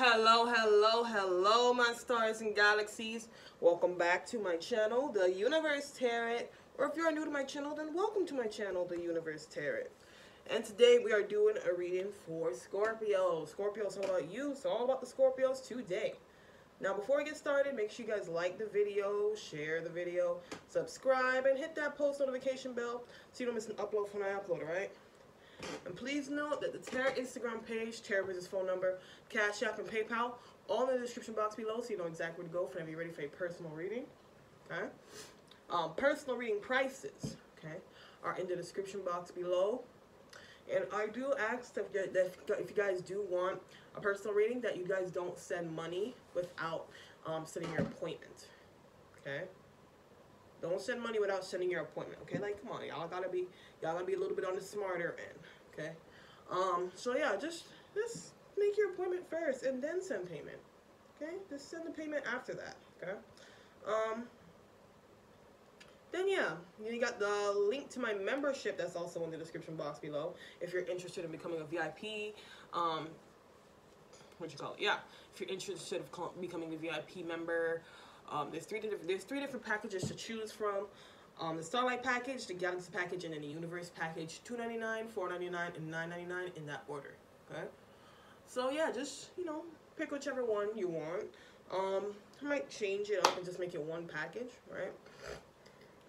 Hello, hello, hello, my stars and galaxies. Welcome back to my channel, The Universe Tarot. Or if you're new to my channel, then welcome to my channel, The Universe Tarot. And today we are doing a reading for Scorpio. Scorpio all about you, so all about the Scorpios today. Now, before we get started, make sure you guys like the video, share the video, subscribe, and hit that post notification bell so you don't miss an upload when I upload, alright? And please note that the Tarot Instagram page, Tarot Business phone number, Cash App, and PayPal, all in the description box below so you know exactly where to go whenever you're ready for a personal reading. Okay? Um, personal reading prices, okay, are in the description box below. And I do ask that if you guys do want a personal reading, that you guys don't send money without um, setting your appointment. Okay? Don't send money without sending your appointment. Okay? Like, come on, y'all gotta be, y'all gotta be a little bit on the smarter end. Okay? Um. So yeah, just just make your appointment first and then send payment. Okay? Just send the payment after that. Okay? Um. Then yeah, you got the link to my membership that's also in the description box below. If you're interested in becoming a VIP, um, what you call it? Yeah, if you're interested in becoming a VIP member, um, there's three different there's three different packages to choose from. Um, the Starlight package, the Galaxy package, and then the Universe package, $2.99, $4.99, and $9.99 in that order. Okay. So yeah, just you know, pick whichever one you want. Um, I might change it up and just make it one package, right?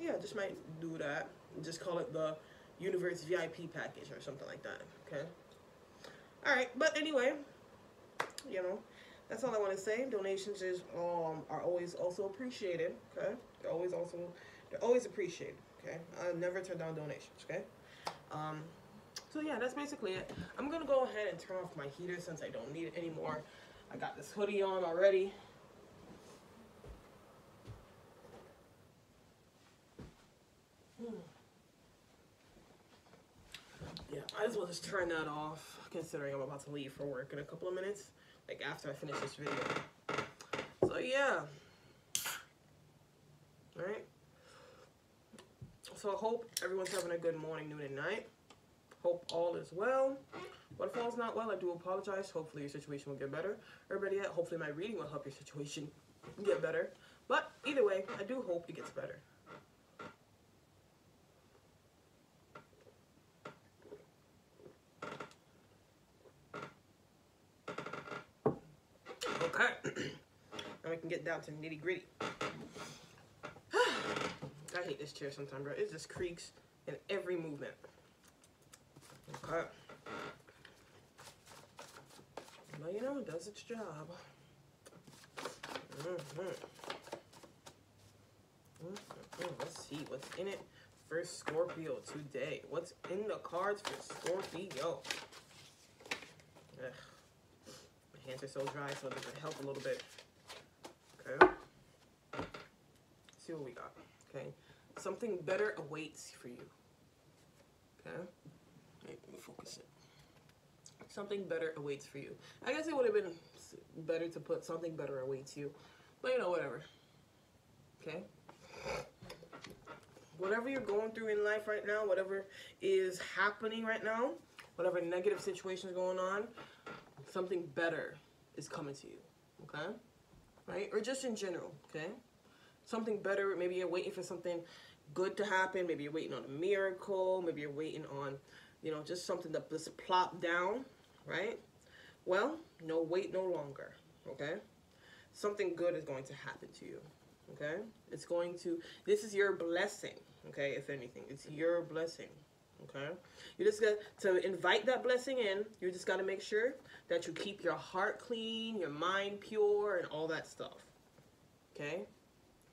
yeah, just might do that. Just call it the Universe VIP package or something like that. Okay. All right, but anyway, you know, that's all I want to say. Donations is um are always also appreciated. Okay, they're always also they're always appreciated. Okay, I never turn down donations. Okay. Um. So yeah, that's basically it. I'm gonna go ahead and turn off my heater since I don't need it anymore. I got this hoodie on already. Yeah, I just want to turn that off, considering I'm about to leave for work in a couple of minutes, like after I finish this video. So yeah. Alright. So I hope everyone's having a good morning, noon, and night. Hope all is well. But if all's not well, I do apologize. Hopefully your situation will get better. Better yet, hopefully my reading will help your situation get better. But either way, I do hope it gets better. Okay. now we can get down to nitty gritty. Hate this chair sometimes, bro. It just creaks in every movement. Okay. But you know, it does its job. Mm -hmm. Mm -hmm. Let's see what's in it for Scorpio today. What's in the cards for Scorpio? Ugh hands are so dry, so it doesn't help a little bit. Okay. Let's see what we got. Okay. Something better awaits for you. Okay. Let me focus it. Something better awaits for you. I guess it would have been better to put something better awaits you. But you know, whatever. Okay. Whatever you're going through in life right now, whatever is happening right now, whatever negative situation is going on, something better is coming to you, okay? Right? Or just in general, okay? Something better, maybe you're waiting for something good to happen, maybe you're waiting on a miracle, maybe you're waiting on, you know, just something to just plop down, right? Well, no wait no longer, okay? Something good is going to happen to you, okay? It's going to, this is your blessing, okay, if anything. It's your blessing, okay? You just got to invite that blessing in. You just got to make sure that you keep your heart clean, your mind pure, and all that stuff. Okay?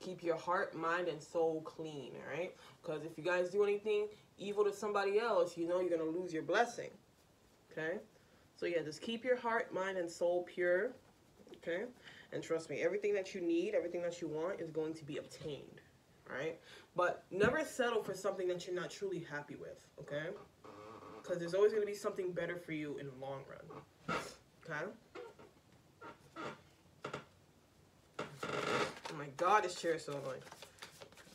Keep your heart, mind, and soul clean, all right? Because if you guys do anything evil to somebody else, you know you're going to lose your blessing. Okay? So yeah, just keep your heart, mind, and soul pure. Okay? And trust me, everything that you need, everything that you want is going to be obtained. Right? But never settle for something that you're not truly happy with. Okay? Because there's always going to be something better for you in the long run. Okay? My god, this chair is so annoying.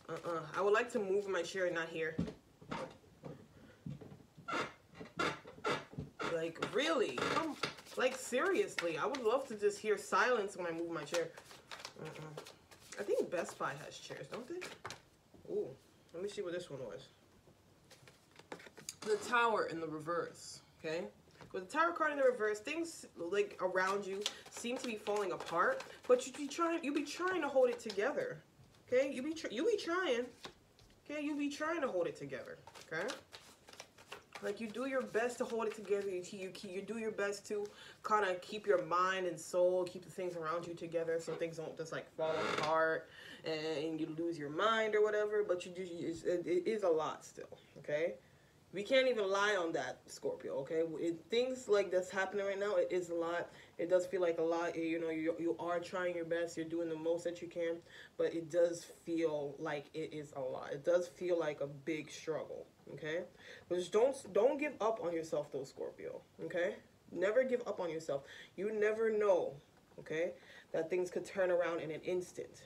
Uh-uh. I would like to move my chair, not here. Like, really? Come, Like seriously, I would love to just hear silence when I move my chair. Uh-uh. I think Best Buy has chairs, don't they? Ooh, let me see what this one was. The tower in the reverse, okay? With the tower card in the reverse, things like around you seem to be falling apart, but you be trying, you be trying to hold it together, okay? You be you be trying, okay? You be trying to hold it together, okay? Like you do your best to hold it together. You you, you do your best to kind of keep your mind and soul, keep the things around you together, so things don't just like fall apart and you lose your mind or whatever. But you do it is a lot still. Okay, we can't even lie on that, Scorpio. Okay, it, things like that's happening right now. It is a lot. It does feel like a lot. You know, you you are trying your best. You're doing the most that you can, but it does feel like it is a lot. It does feel like a big struggle. Okay, but just don't don't give up on yourself, though, Scorpio. Okay, never give up on yourself. You never know. Okay, that things could turn around in an instant.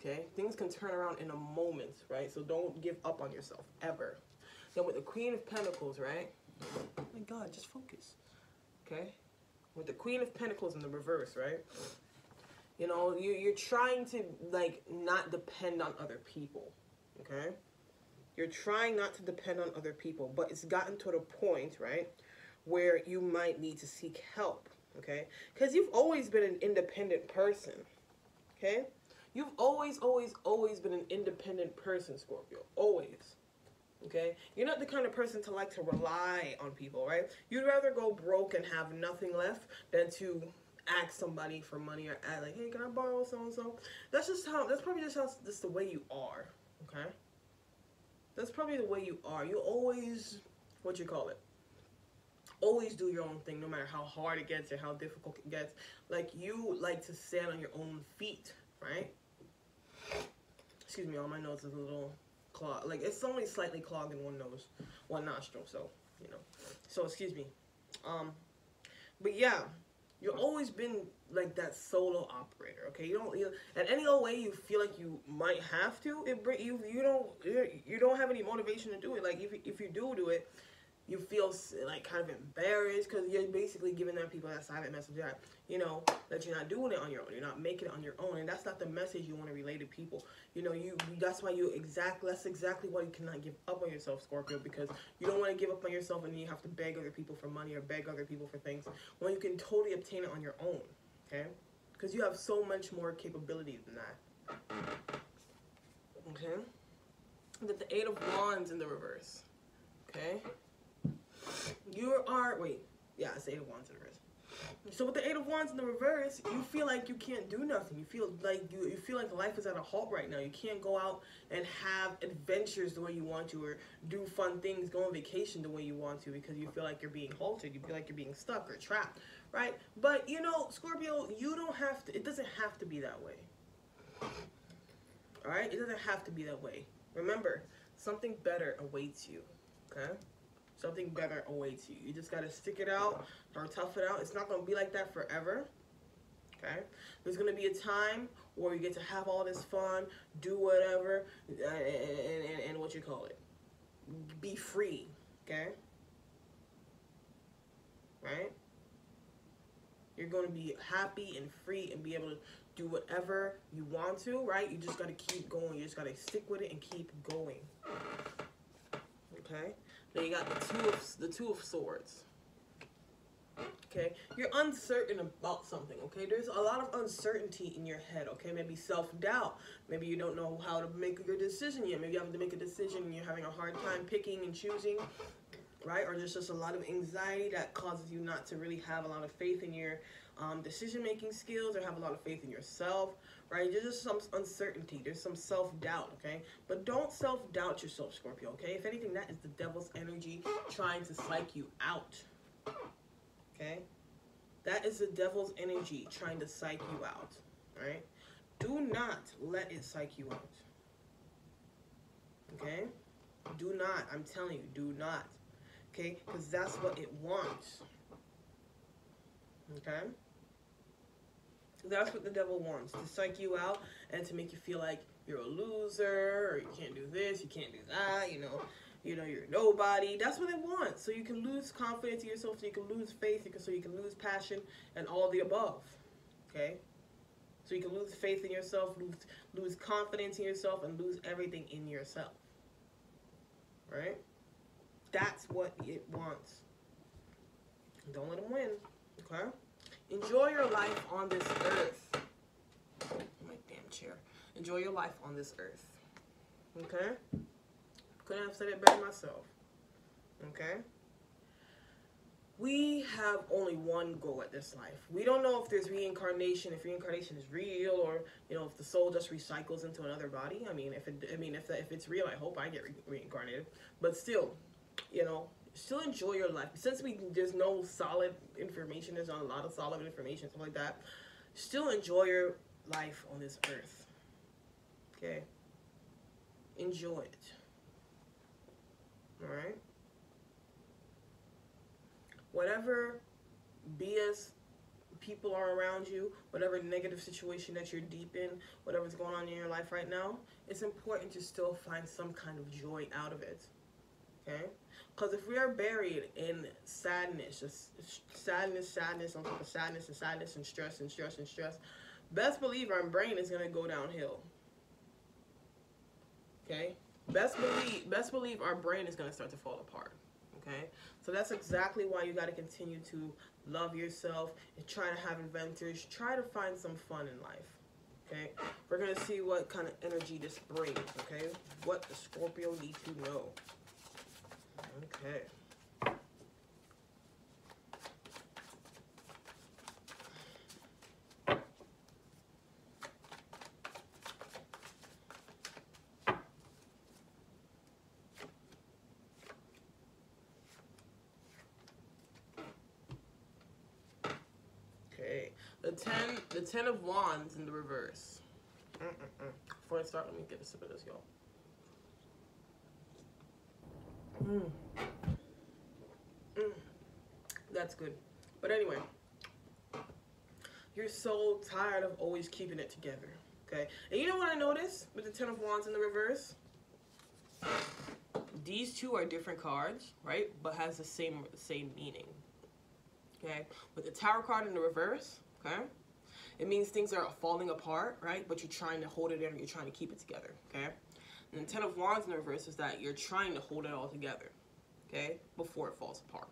Okay, things can turn around in a moment, right? So don't give up on yourself ever. Then with the Queen of Pentacles, right? Oh my God, just focus. Okay? With the Queen of Pentacles in the reverse, right? You know, you, you're trying to, like, not depend on other people. Okay? You're trying not to depend on other people, but it's gotten to the point, right, where you might need to seek help. Okay? Because you've always been an independent person. Okay? You've always, always, always been an independent person, Scorpio. Always. Okay? You're not the kind of person to like to rely on people, right? You'd rather go broke and have nothing left than to ask somebody for money or ask like, hey, can I borrow so and so? That's just how that's probably just how that's the way you are. Okay? That's probably the way you are. You always what you call it? Always do your own thing, no matter how hard it gets or how difficult it gets. Like you like to stand on your own feet, right? Excuse me, all my nose is a little clogged. Like it's only slightly clogged in one nose, one nostril. So you know. So excuse me. Um, but yeah, you've always been like that solo operator. Okay, you don't. You, at any old way you feel like you might have to, it you. You don't. You don't have any motivation to do it. Like if if you do do it, you feel like kind of embarrassed because you're basically giving them people that silent message that you know that you're not doing it on your own. You're not making it on your own. And that's not the message you want to relay to people. You know you that's why you exactly that's exactly why you cannot give up on yourself scorpio because you don't want to give up on yourself and then you have to beg other people for money or beg other people for things when you can totally obtain it on your own okay? Because you have so much more capability than that. Okay? That the eight of wands in the reverse okay you are wait, yeah, it's eight of wands in the reverse. So with the eight of wands in the reverse, you feel like you can't do nothing. You feel like you, you feel like life is at a halt right now. You can't go out and have adventures the way you want to, or do fun things, go on vacation the way you want to, because you feel like you're being halted. You feel like you're being stuck or trapped, right? But you know, Scorpio, you don't have to. It doesn't have to be that way. All right, it doesn't have to be that way. Remember, something better awaits you. Okay something better awaits you. You just got to stick it out or tough it out. It's not to be like that forever. Okay? There's to be a time where you get to have all this fun, do whatever, uh, and, and, and what you call it. Be free. Okay? Right? You're going to be happy and free and be able to do whatever you want to, right? You just got to keep going. You just got to stick with it and keep going. Okay? Then you got the two of the two of swords. Okay, you're uncertain about something. Okay, there's a lot of uncertainty in your head. Okay, maybe self doubt. Maybe you don't know how to make your decision yet. Maybe you have to make a decision and you're having a hard time picking and choosing. Right, or there's just a lot of anxiety that causes you not to really have a lot of faith in your um, decision making skills or have a lot of faith in yourself right? There's just some uncertainty. There's some self-doubt, okay? But don't self-doubt yourself, Scorpio, okay? If anything, that is the devil's energy trying to psych you out, okay? That is the devil's energy trying to psych you out, right? Do not let it psych you out, okay? Do not. I'm telling you, do not, okay? Because that's what it wants, okay? That's what the devil wants, to psych you out and to make you feel like you're a loser or you can't do this, you can't do that, you know. you know you're nobody. That's what they want. So you can lose confidence in yourself, so you can lose faith, you can, so you can lose passion, and all the above. Okay. So you can lose faith in yourself, lose lose confidence in yourself, and lose everything in yourself. Right? That's what it wants. Don't let them win. Okay? Enjoy your life on this earth. My damn chair. Enjoy your life on this earth. Okay? Couldn't have said it better myself. Okay? We have only one goal at this life. We don't know if there's reincarnation, if reincarnation is real, or you know, if the soul just recycles into another body. I mean, if it, I mean, if the, if it's real, I hope I get re reincarnated. But still, you know, still enjoy your life. Since we there's no solid information, there's not a lot of solid information, stuff like that. Still enjoy your life on this earth. Okay. Enjoy it. All right. Whatever BS people are around you, whatever negative situation that you're deep in, whatever's going on in your life right now, it's important to still find some kind of joy out of it. Okay? Because if we are buried in sadness, sadness, sadness on top of sadness and sadness and stress and stress and stress, best believe our brain is going to go downhill. Okay? Best believe, best believe our brain is going to start to fall apart. Okay? So that's exactly why you got to continue to love yourself and try to have adventures. Try to find some fun in life. Okay? We're going to see what kind of energy this brings. Okay? What the Scorpio need to know. Okay. Okay, the ten, the ten of wands in the reverse. Mm -mm -mm. Before I start, let me get a sip of this, y'all. Mm. Mm. That's good. But anyway, you're so tired of always keeping it together. Okay? And you know what I noticed with the Ten of Wands in the reverse? These two are different cards, right? But has the same same meaning. Okay? With the Tower card in the reverse, okay? It means things are falling apart, right? But you're trying to hold it in, you're trying to keep it together, okay? And the Ten of Wands in reverse is that you're trying to hold it all together, okay, before it falls apart.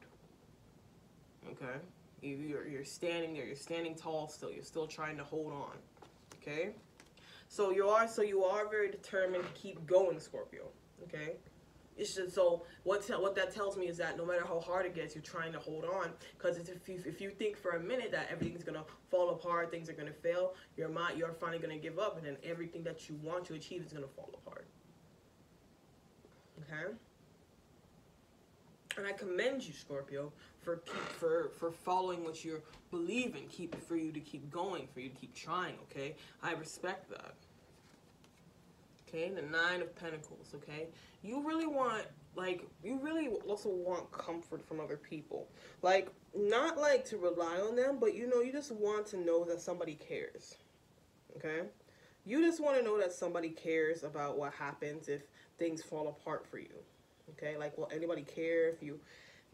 Okay? You're, you're standing there, you're standing tall still, you're still trying to hold on, okay? So you are, so you are very determined to keep going, Scorpio, okay? It's just so what what that tells me is that no matter how hard it gets, you're trying to hold on. Because if you if you think for a minute that everything's gonna fall apart, things are gonna fail, your mind you're finally gonna give up, and then everything that you want to achieve is gonna fall apart. Okay. And I commend you, Scorpio, for keep, for for following what you believe in, keep for you to keep going, for you to keep trying. Okay, I respect that. Okay, the Nine of Pentacles. Okay, you really want like you really also want comfort from other people, like not like to rely on them, but you know you just want to know that somebody cares. Okay, you just want to know that somebody cares about what happens if things fall apart for you. Okay, like will anybody care if you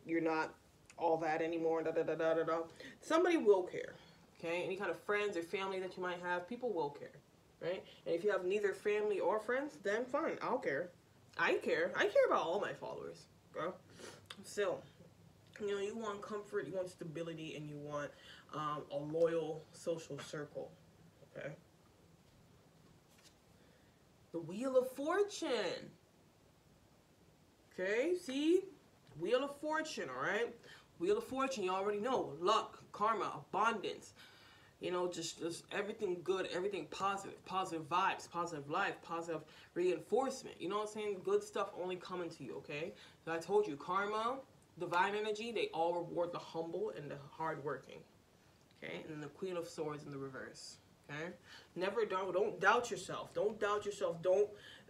you're not all that anymore? Da da da da da da. Somebody will care. Okay, any kind of friends or family that you might have, people will care, right? And if you have neither family or friends, then fine, I'll care. I care. I care about all my followers, bro. So, you know, you want comfort, you want stability, and you want um, a loyal social circle. Okay. The Wheel of Fortune. Okay, see? Wheel of Fortune, all right? Wheel of Fortune, you already know. Luck, karma, abundance. You know, just, just everything good, everything positive. Positive vibes, positive life, positive reinforcement. You know what I'm saying? Good stuff only coming to you, okay? So I told you, karma, divine energy, they all reward the humble and the hardworking. Okay? And the Queen of Swords in the reverse. Okay? Never don't don't doubt yourself. Don't doubt yourself. Don't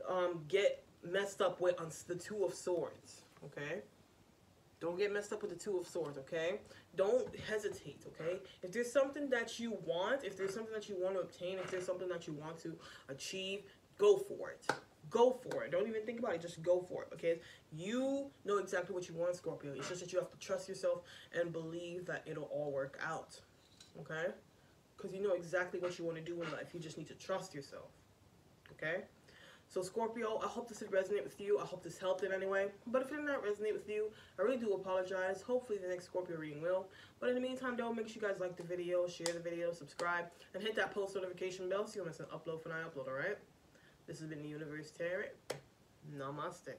um, get messed up with the two of swords. Okay? Don't get messed up with the two of swords, okay? Don't hesitate, okay? If there's something that you want, if there's something that you want to obtain, if there's something that you want to achieve, go for it. Go for it. Don't even think about it. Just go for it. Okay. You know exactly what you want, Scorpio. It's just that you have to trust yourself and believe that it'll all work out. Okay. Because you know exactly what you want to do in life. You just need to trust yourself. Okay. So Scorpio, I hope this did resonate with you. I hope this helped in any way. But if it did not resonate with you, I really do apologize. Hopefully the next Scorpio reading will. But in the meantime, though, make sure you guys like the video, share the video, subscribe, and hit that post notification bell so you don't miss an upload when I upload, alright? This has been the Universe Tarot. Namaste.